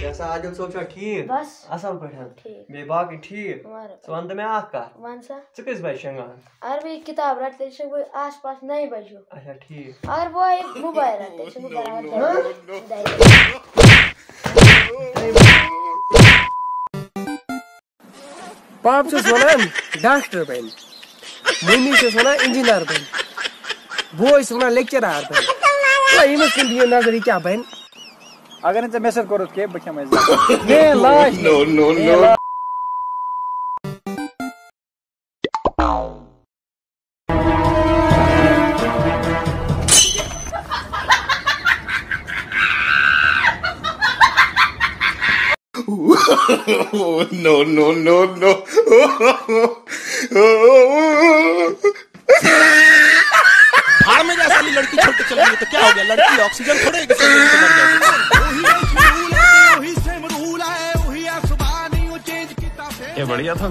कैसा आदिल सोच छा ठीक? बस। असल पठन ठीक। बे बाकी ठीक? हमारे स वन मे अख कत वन सा। च किस बज शंगान अगर भी किताब रट तेरे से आस पास नहीं बजो। अच्छा ठीक। अगर वो एक मोबाइल रट तेरे से बराबर पाप छुस वनान डॉक्टर बन मम्मी छुस वनान इंजीनियर बन बोय छुस वनान लेक्चरर बन ला यमस कुन दियो नज़र यह क्या बन अगर नैसे मेसर कोरुत के बह खेम मे लाश No, no, no. No, no, no, no. भाड़ में जा साली लड़की छोड़ के चली गई तो क्या हो गया लड़की ऑक्सीजन थोड़े ये बढ़िया था